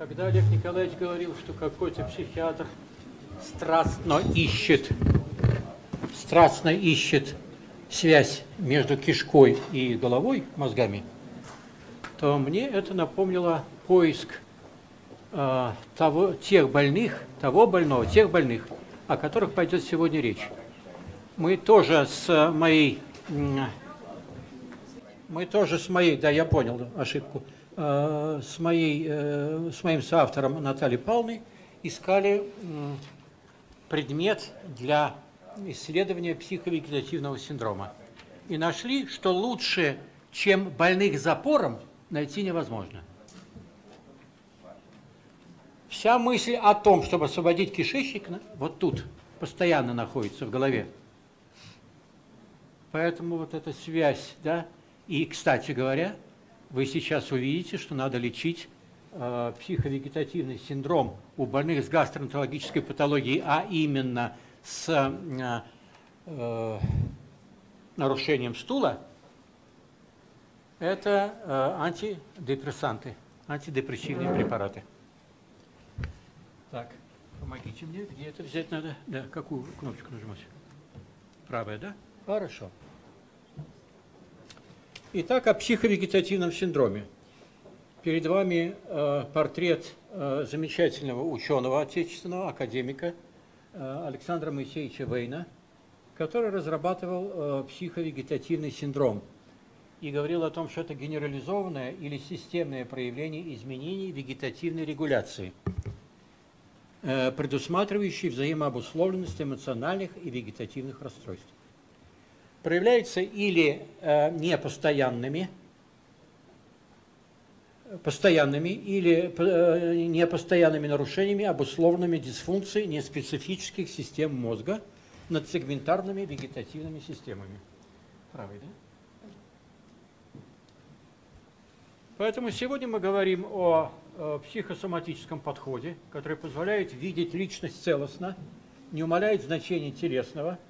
Когда Олег Николаевич говорил, что какой-то психиатр страстно ищет, страстно ищет связь между кишкой и головой, мозгами, то мне это напомнило поиск э, того, тех больных, того больного, тех больных, о которых пойдет сегодня речь. Мы тоже с моей, мы тоже с моей, да, я понял ошибку, с, моей, э, с моим соавтором Натальей Павловной искали э, предмет для исследования психовегетативного синдрома. И нашли, что лучше, чем больных запором, найти невозможно. Вся мысль о том, чтобы освободить кишечник, вот тут, постоянно находится в голове. Поэтому вот эта связь, да, и, кстати говоря, вы сейчас увидите, что надо лечить э, психовегетативный синдром у больных с гастроэнтерологической патологией, а именно с э, э, нарушением стула, это э, антидепрессанты, антидепрессивные препараты. Так, помогите мне, где это взять надо? Да, какую кнопочку нажимать? Правая, да? Хорошо. Итак, о психовегетативном синдроме. Перед вами э, портрет э, замечательного ученого отечественного, академика э, Александра Моисеевича Вейна, который разрабатывал э, психовегетативный синдром и говорил о том, что это генерализованное или системное проявление изменений вегетативной регуляции, э, предусматривающей взаимообусловленность эмоциональных и вегетативных расстройств проявляется или э, непостоянными, постоянными или э, непостоянными нарушениями, обусловленными дисфункцией неспецифических систем мозга над сегментарными вегетативными системами. Правый, да? Поэтому сегодня мы говорим о, о психосоматическом подходе, который позволяет видеть личность целостно, не умаляет значения телесного –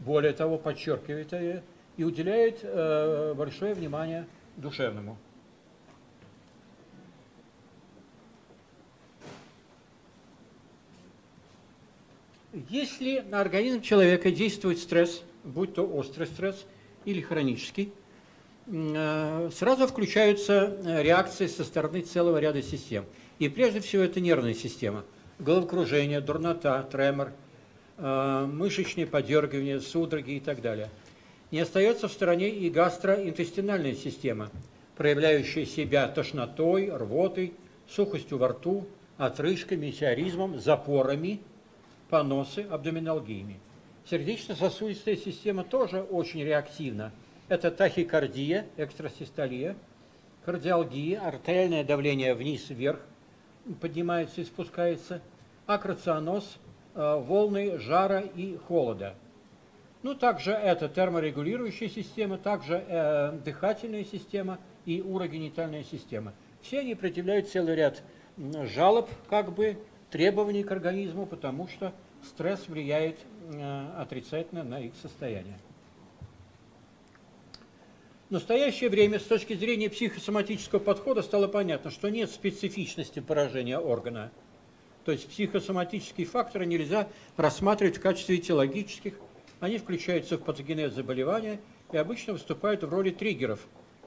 более того, подчеркивает ее и уделяет э, большое внимание душевному. Если на организм человека действует стресс, будь то острый стресс или хронический, э, сразу включаются реакции со стороны целого ряда систем. И прежде всего это нервная система. Головокружение, дурнота, тремор – Э, мышечные подергивания, судороги и так далее. Не остается в стороне и гастроинтестинальная система, проявляющая себя тошнотой, рвотой, сухостью во рту, отрыжками, метеоризмом, запорами, поносы, абдоминалгиями. Сердечно-сосудистая система тоже очень реактивна. Это тахикардия, экстрасистолия, кардиалгия, артериальное давление вниз-вверх поднимается и спускается, акроцианоз, Э, волны жара и холода. Ну, также это терморегулирующая система, также э, дыхательная система и урогенитальная система. Все они предъявляют целый ряд жалоб, как бы требований к организму, потому что стресс влияет э, отрицательно на их состояние. В настоящее время с точки зрения психосоматического подхода стало понятно, что нет специфичности поражения органа – то есть психосоматические факторы нельзя рассматривать в качестве этиологических. Они включаются в патогенез заболевания и обычно выступают в роли триггеров,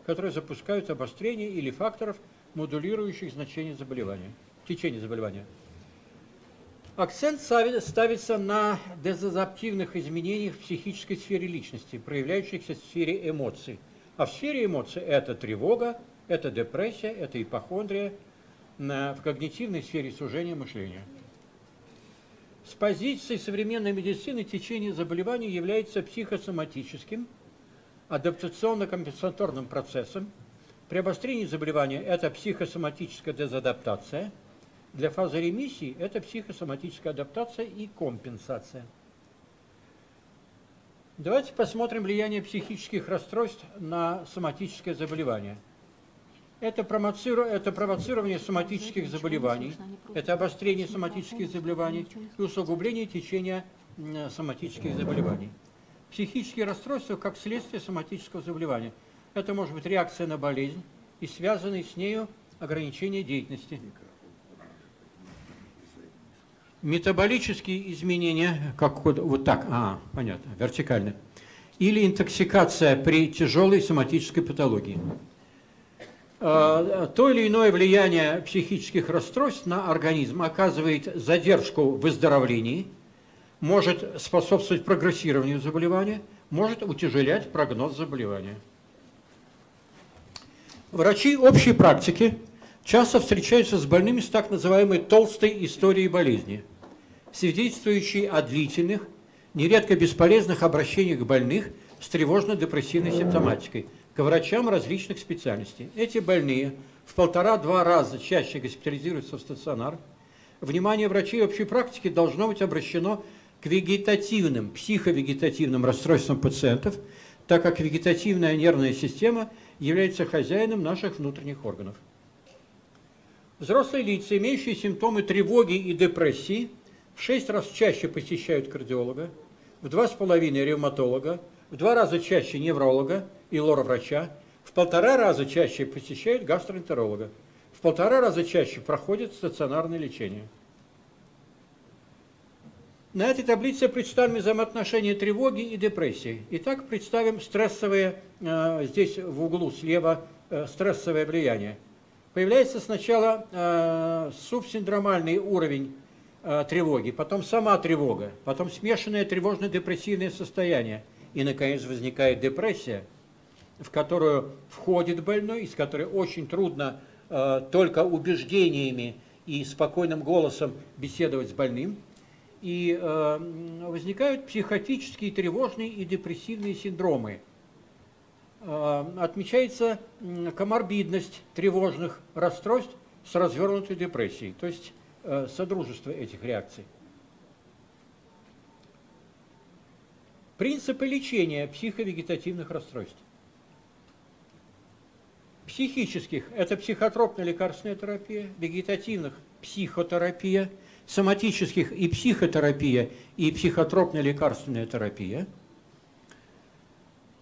которые запускают обострение или факторов, модулирующих значение заболевания, течение заболевания. Акцент ставится на дезадаптивных изменениях в психической сфере личности, проявляющихся в сфере эмоций. А в сфере эмоций это тревога, это депрессия, это ипохондрия – на, в когнитивной сфере сужения мышления. С позиции современной медицины течение заболевания является психосоматическим, адаптационно-компенсаторным процессом. При обострении заболевания это психосоматическая дезадаптация. Для фазы ремиссии это психосоматическая адаптация и компенсация. Давайте посмотрим влияние психических расстройств на соматическое заболевание – это, это провоцирование соматических заболеваний, это обострение соматических заболеваний и усугубление течения соматических заболеваний. Психические расстройства как следствие соматического заболевания. Это может быть реакция на болезнь и связанные с нею ограничения деятельности. метаболические изменения, как вот, вот так, а, понятно, вертикально, или интоксикация при тяжелой соматической патологии. А, то или иное влияние психических расстройств на организм оказывает задержку в выздоровлении, может способствовать прогрессированию заболевания, может утяжелять прогноз заболевания. Врачи общей практики часто встречаются с больными с так называемой толстой историей болезни, свидетельствующей о длительных, нередко бесполезных обращениях больных с тревожно-депрессивной симптоматикой к врачам различных специальностей. Эти больные в полтора-два раза чаще госпитализируются в стационар. Внимание врачей общей практики должно быть обращено к вегетативным, психовегетативным расстройствам пациентов, так как вегетативная нервная система является хозяином наших внутренних органов. Взрослые лица, имеющие симптомы тревоги и депрессии, в 6 раз чаще посещают кардиолога, в 2,5 ревматолога, в 2 раза чаще невролога и лороврача, в полтора раза чаще посещают гастроэнтеролога, в полтора раза чаще проходят стационарное лечение. На этой таблице представлены взаимоотношения тревоги и депрессии. Итак, представим стрессовые, э, здесь в углу слева, э, стрессовое влияние. Появляется сначала э, субсиндромальный уровень тревоги, потом сама тревога, потом смешанное тревожно-депрессивное состояние. И, наконец, возникает депрессия, в которую входит больной, из которой очень трудно только убеждениями и спокойным голосом беседовать с больным – и э, возникают психотические, тревожные и депрессивные синдромы. Э, отмечается коморбидность тревожных расстройств с развернутой депрессией, то есть э, содружество этих реакций. Принципы лечения психовегетативных расстройств. Психических – это психотропная лекарственная терапия, вегетативных – психотерапия – соматических и психотерапия, и психотропная лекарственная терапия.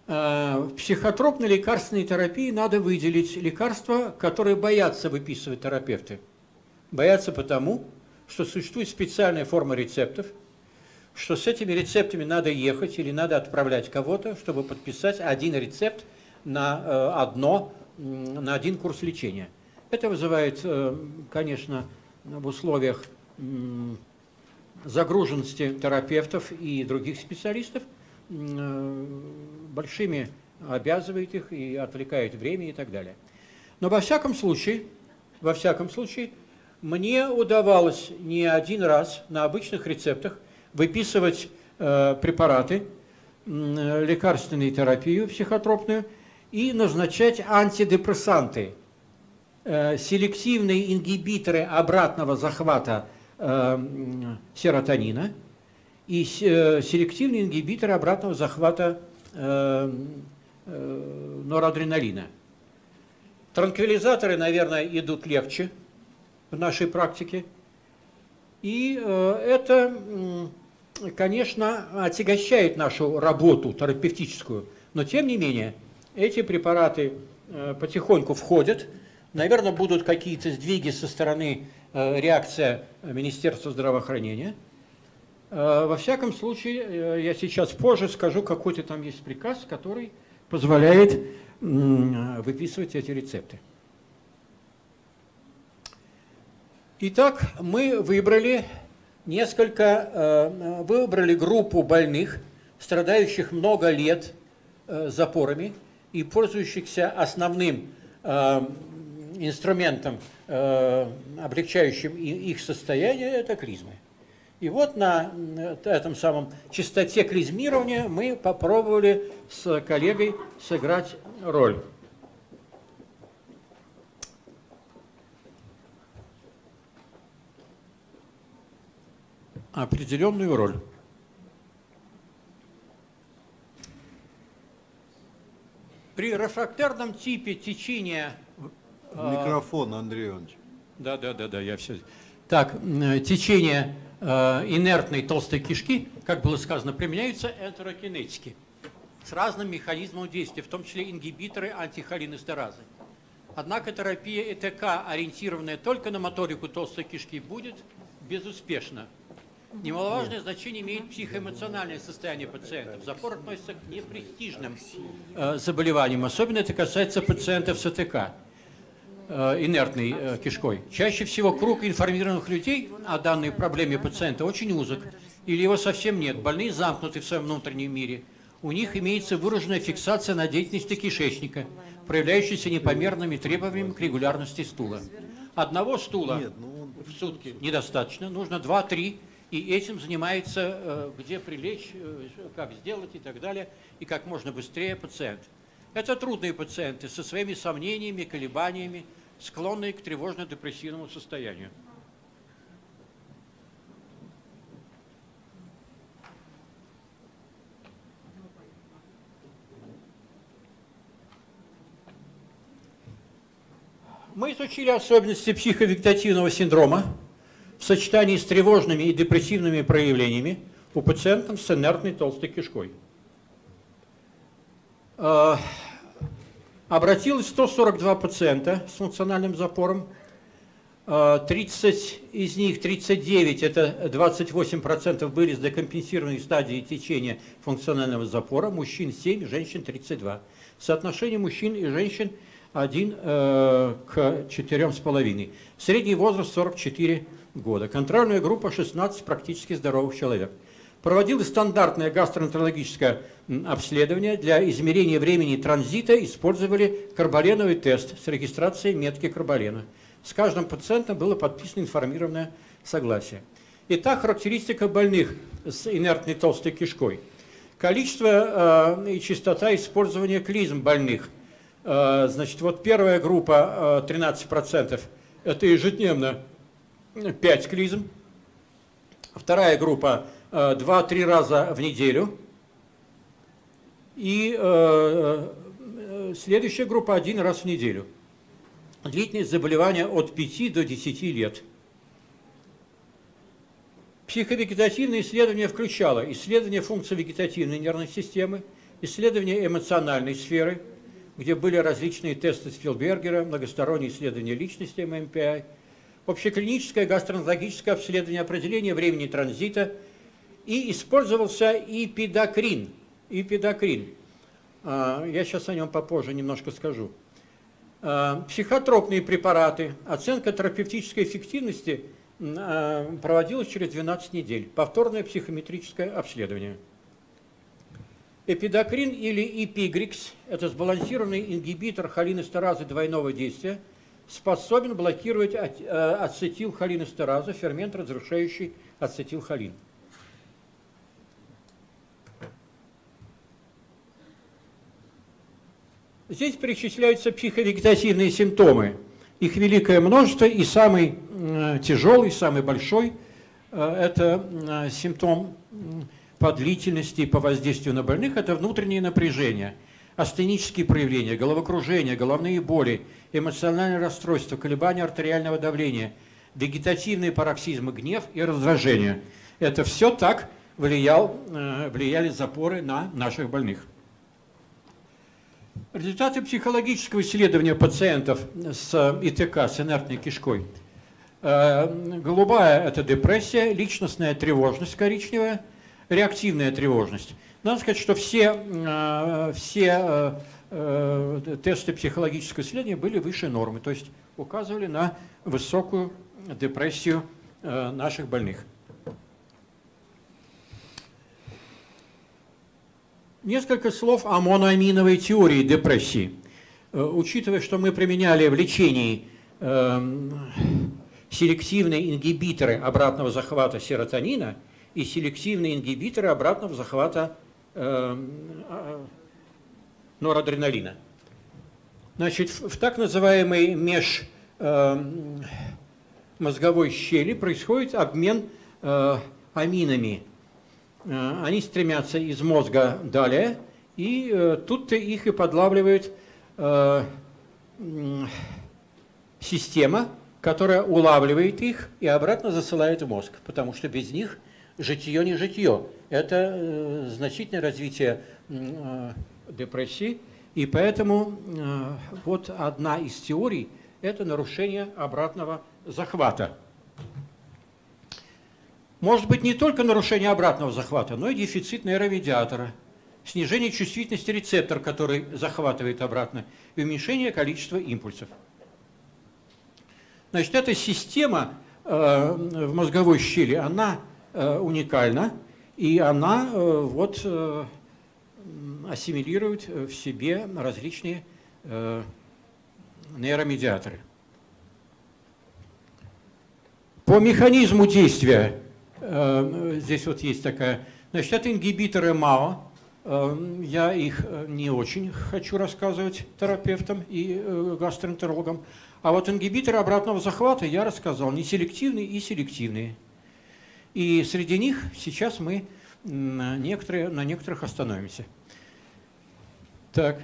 А, в психотропной лекарственной терапии надо выделить лекарства, которые боятся выписывать терапевты. Боятся потому, что существует специальная форма рецептов, что с этими рецептами надо ехать или надо отправлять кого-то, чтобы подписать один рецепт на э, одно, на один курс лечения. Это вызывает, э, конечно, в условиях загруженности терапевтов и других специалистов э, большими обязывает их и отвлекает время и так далее. Но во всяком случае, во всяком случае, мне удавалось не один раз на обычных рецептах выписывать э, препараты, лекарственную терапию психотропную и назначать антидепрессанты, э, селективные ингибиторы обратного захвата Эм, серотонина и э, селективный ингибитор обратного захвата эм, э, норадреналина. Транквилизаторы, наверное, идут легче в нашей практике. И э, это, конечно, отягощает нашу работу терапевтическую. Но, тем не менее, эти препараты потихоньку входят. Наверное, будут какие-то сдвиги со стороны Э, реакция Министерства здравоохранения. Э, во всяком случае, э, я сейчас позже скажу, какой-то там есть приказ, который позволяет выписывать эти рецепты. Итак, мы выбрали несколько, выбрали группу больных, страдающих много лет запорами и пользующихся основным инструментом, э, облегчающим их состояние, это клизмы. И вот на этом самом частоте клизмирования мы попробовали с коллегой сыграть роль. Определенную роль. При рефрактерном типе течения а, Микрофон, Андрей Иванович. Да, да, да, да, я все. Так, течение э, инертной толстой кишки, как было сказано, применяются энтерокинетики с разным механизмом действия, в том числе ингибиторы антихолинестеразы. Однако терапия ЭТК, ориентированная только на моторику толстой кишки, будет безуспешна. Немаловажное значение имеет психоэмоциональное состояние пациентов. Запор относится к непрестижным э, заболеваниям. Особенно это касается пациентов с АТК, э, инертной э, кишкой. Чаще всего круг информированных людей о данной проблеме пациента очень узок, или его совсем нет. Больные замкнуты в своем внутреннем мире. У них имеется выраженная фиксация на деятельности кишечника, проявляющаяся непомерными требованиями к регулярности стула. Одного стула ну в сутки недостаточно, нужно 2-3, и этим занимается, э, где прилечь, э, как сделать и так далее, и как можно быстрее пациент. Это трудные пациенты со своими сомнениями, колебаниями, склонные к тревожно-депрессивному состоянию. Мы изучили особенности психовегетативного синдрома в сочетании с тревожными и депрессивными проявлениями у пациентов с инертной толстой кишкой. Э, Обратилось 142 пациента с функциональным запором. Э, 30 из них, 39, это 28% были с декомпенсированной стадией течения функционального запора, мужчин 7, женщин 32. Соотношение мужчин и женщин 1 э, к 4,5. Средний возраст 44 года. Контрольная группа 16 практически здоровых человек. Проводилось стандартное гастроэнтерологическое обследование. Для измерения времени транзита использовали карболеновый тест с регистрацией метки карболена. С каждым пациентом было подписано информированное согласие. Итак, характеристика больных с инертной толстой кишкой. Количество э, и частота использования клизм больных. Э, значит, вот первая группа э, 13%, это ежедневно 5 клизм. Вторая группа э, 2-3 раза в неделю. И э, э, следующая группа один раз в неделю. Длительность заболевания от 5 до 10 лет. Психовегетативное исследование включало исследование функций вегетативной нервной системы, исследование эмоциональной сферы, где были различные тесты Спилбергера, многосторонние исследования личности ММПИ, общеклиническое гастроэнтерологическое обследование определения времени транзита и использовался ипидокрин. Ипидокрин. А, Я сейчас о нем попозже немножко скажу. А, Психотропные препараты. Оценка терапевтической эффективности а, проводилась через 12 недель. Повторное психометрическое обследование. Эпидокрин или эпигрикс – это сбалансированный ингибитор холинестеразы двойного действия, способен блокировать ат- э, ацетилхолинестеразу, фермент, разрушающий ацетилхолин. Здесь перечисляются психовегетативные симптомы. Их великое множество, и самый э, тяжелый, самый большой э, – это симптом по длительности и по воздействию на больных – это внутреннее напряжение, астенические проявления, головокружение, головные боли, эмоциональное расстройство, колебания артериального давления, вегетативные пароксизмы, гнев и раздражение. Это все так влиял, э, влияли запоры на наших больных. Результаты психологического исследования пациентов с ИТК, с инертной кишкой. Э, Голубая – это депрессия, личностная тревожность коричневая, реактивная тревожность. Надо сказать, что все, э, все э, э, тесты психологического исследования были выше нормы, то есть указывали на высокую депрессию наших больных. Несколько слов о моноаминовой теории депрессии. Учитывая, что мы применяли в лечении селективные ингибиторы обратного захвата серотонина и селективные ингибиторы обратного захвата норадреналина. Значит, в так называемой межмозговой щели происходит обмен э, аминами Э, они стремятся из мозга далее, и э, тут-то их и подлавливает система, которая улавливает их и обратно засылает в мозг, потому что без них житье не житье. Это э, значительное развитие э, депрессии, и поэтому э, вот одна из теорий – это нарушение обратного захвата. может быть не только нарушение обратного захвата, но и дефицит нейромедиатора, снижение чувствительности рецептора, который захватывает обратно, и уменьшение количества импульсов. Значит, эта система в мозговой щели, она уникальна, и она э, вот э, ассимилирует в себе различные э, нейромедиаторы. По механизму действия, э, здесь вот есть такая, значит, это ингибиторы МАО, э, я их э, не очень хочу рассказывать терапевтам и гастроэнтерологам. А вот ингибиторы обратного захвата я рассказал, неселективные и селективные. И среди них сейчас мы некоторые, на некоторых остановимся. Так.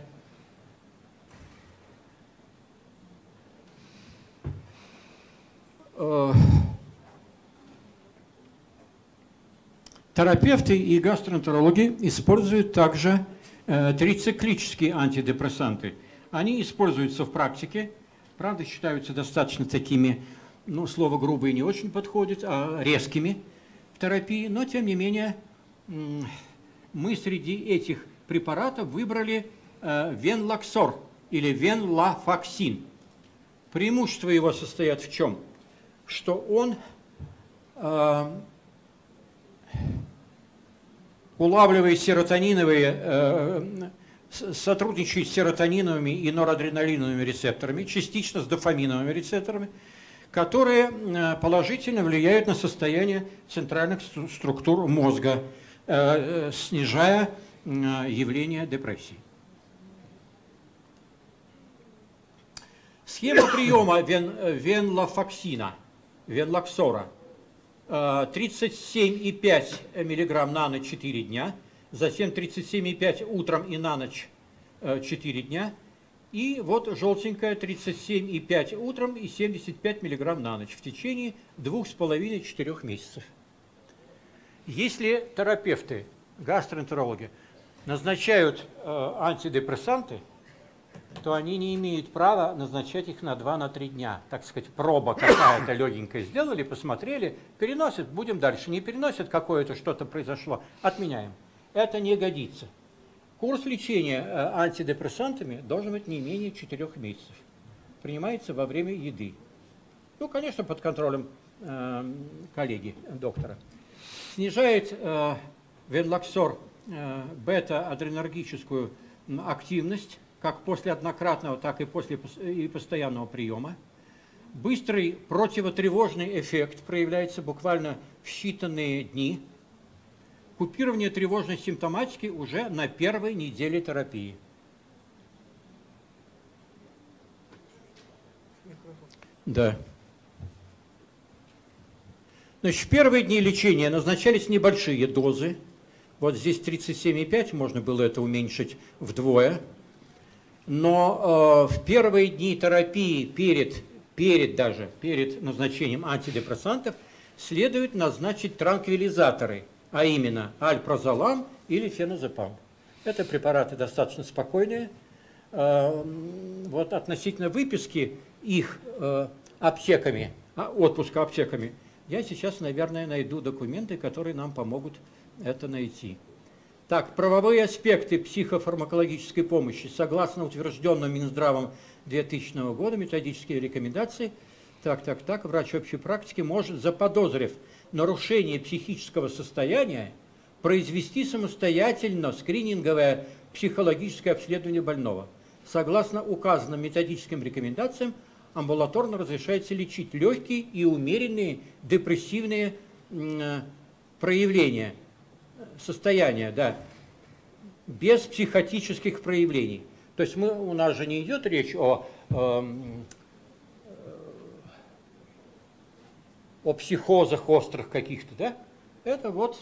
Терапевты и гастроэнтерологи используют также э, трициклические антидепрессанты. Они используются в практике, правда, считаются достаточно такими, ну, слово грубые не очень подходит, а резкими терапии, но, тем не менее, мы среди этих препаратов выбрали э, венлаксор или венлафаксин. Преимущества его состоят в чем? Что он э, улавливает серотониновые, э, сотрудничает с серотониновыми и норадреналиновыми рецепторами, частично с дофаминовыми рецепторами, которые э, положительно влияют на состояние центральных структур мозга, э, снижая явление депрессии. Схема приема вен, венлафаксина, венлаксора – 37,5 мг на ночь 4 дня, затем 37,5 утром и на ночь 4 э, дня, и вот желтенькая 37,5 утром и 75 мг на ночь в течение 2,5-4 месяцев. Если терапевты, гастроэнтерологи назначают э, антидепрессанты – то они не имеют права назначать их на 2-3 дня. Так сказать, проба какая-то легенькая сделали, посмотрели, переносят, будем дальше. Не переносят, какое-то что-то произошло, отменяем. Это не годится. Курс лечения э, антидепрессантами должен быть не менее 4 месяцев. Принимается во время еды. Ну, конечно, под контролем э, коллеги, доктора. Снижает э, венлаксор э, бета-адренергическую активность как после однократного, так и после и постоянного приема. Быстрый противотревожный эффект проявляется буквально в считанные дни. Купирование тревожной симптоматики уже на первой неделе терапии. Да. Значит, в первые дни лечения назначались небольшие дозы. Вот здесь 37,5, можно было это уменьшить вдвое но э, в первые дни терапии перед, перед даже, перед назначением антидепрессантов следует назначить транквилизаторы, а именно альпрозолам или феназепам. Это препараты достаточно спокойные. Э, вот относительно выписки их э, аптеками, а, отпуска аптеками, я сейчас, наверное, найду документы, которые нам помогут это найти. Так, правовые аспекты психофармакологической помощи согласно утвержденным Минздравом 2000 года методические рекомендации. Так, так, так, врач общей практики может, заподозрив нарушение психического состояния, произвести самостоятельно скрининговое психологическое обследование больного. Согласно указанным методическим рекомендациям, амбулаторно разрешается лечить легкие и умеренные депрессивные э, проявления – состояние, да, без психотических проявлений. То есть мы, у нас же не идет речь о, эм, о психозах острых каких-то, да? Это вот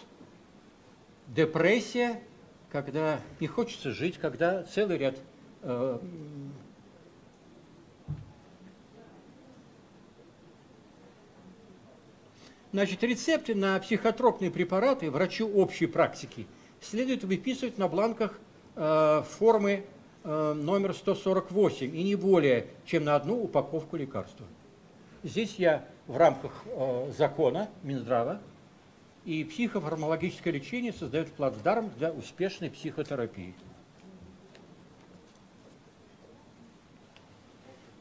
депрессия, когда не хочется жить, когда целый ряд э, Значит, рецепты на психотропные препараты врачу общей практики следует выписывать на бланках э, формы э, номер 148 и не более, чем на одну упаковку лекарства. Здесь я в рамках э, закона Минздрава И психофармакологическое лечение создает плацдарм для успешной психотерапии.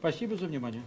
Спасибо за внимание.